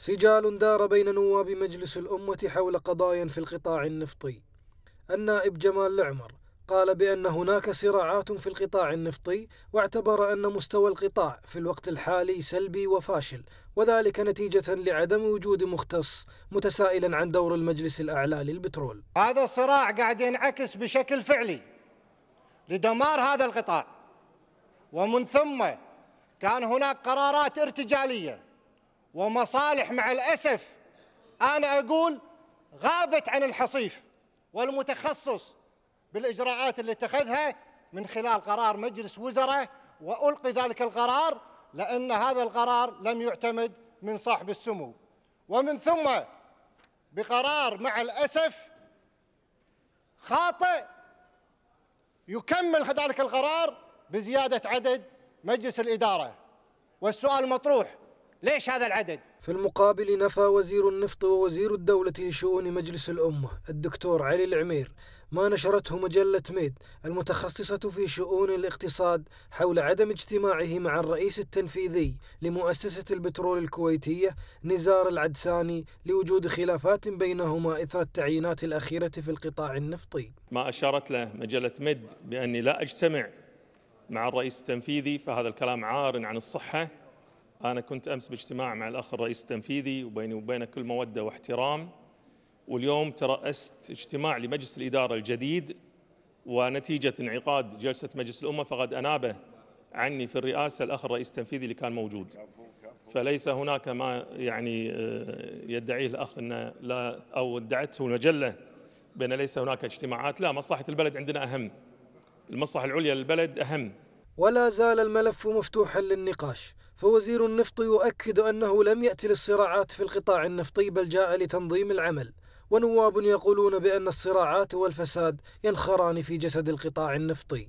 سجال دار بين نواب مجلس الأمة حول قضايا في القطاع النفطي. النائب جمال العمر قال بأن هناك صراعات في القطاع النفطي واعتبر أن مستوى القطاع في الوقت الحالي سلبي وفاشل وذلك نتيجة لعدم وجود مختص متسائلا عن دور المجلس الأعلى للبترول. هذا الصراع قاعد ينعكس بشكل فعلي لدمار هذا القطاع. ومن ثم كان هناك قرارات ارتجالية ومصالح مع الأسف أنا أقول غابت عن الحصيف والمتخصص بالإجراءات اللي اتخذها من خلال قرار مجلس وزراء وألقي ذلك القرار لأن هذا القرار لم يعتمد من صاحب السمو. ومن ثم بقرار مع الأسف خاطئ يكمل ذلك القرار بزيادة عدد مجلس الإدارة. والسؤال مطروح ليش هذا العدد؟ في المقابل نفى وزير النفط ووزير الدولة لشؤون مجلس الأمة الدكتور علي العمير ما نشرته مجلة ميد المتخصصة في شؤون الاقتصاد حول عدم اجتماعه مع الرئيس التنفيذي لمؤسسة البترول الكويتية نزار العدساني لوجود خلافات بينهما إثر التعيينات الأخيرة في القطاع النفطي ما أشارت له مجلة ميد بأني لا أجتمع مع الرئيس التنفيذي فهذا الكلام عار عن الصحة أنا كنت أمس باجتماع مع الأخ الرئيس التنفيذي وبيني وبينه كل مودة واحترام. واليوم ترأست اجتماع لمجلس الإدارة الجديد ونتيجة انعقاد جلسة مجلس الأمة فقد أنابه عني في الرئاسة الأخ الرئيس التنفيذي اللي كان موجود. فليس هناك ما يعني آه، يدعيه الأخ أن لا أو ادعته المجلة بأن ليس هناك اجتماعات. لا مصلحة البلد عندنا أهم. المصلحة العليا للبلد أهم. ولا زال الملف مفتوحا للنقاش. فوزير النفط يؤكد أنه لم يأتي للصراعات في القطاع النفطي بل جاء لتنظيم العمل. ونواب يقولون بأن الصراعات والفساد ينخران في جسد القطاع النفطي.